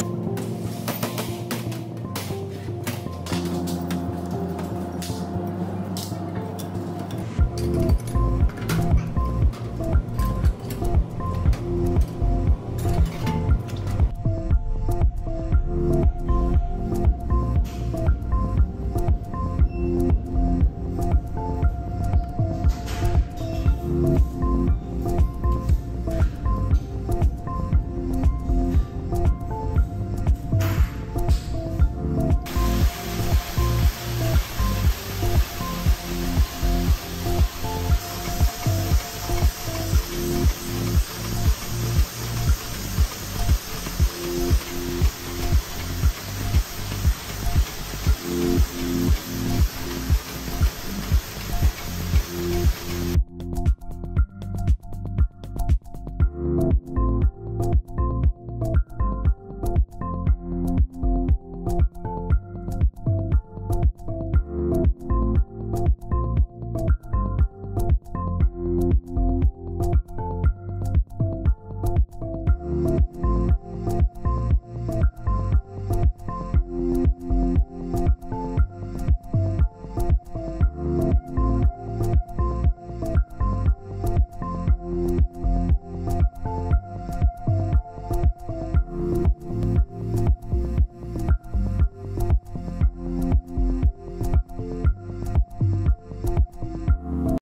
you